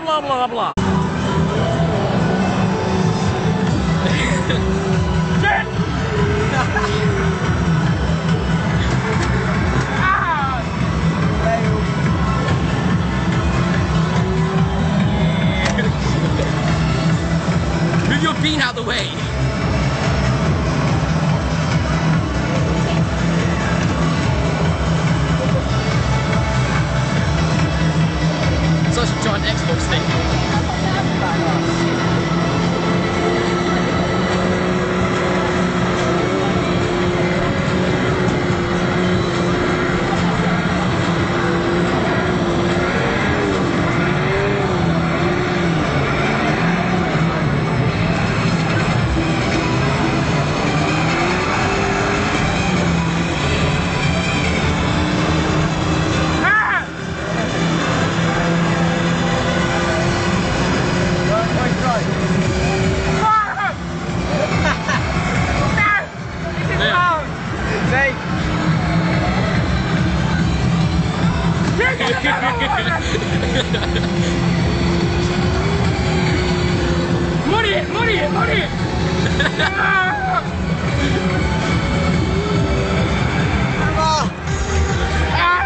blah, blah, blah, blah. Move your bean out the way. Xbox thing. Money!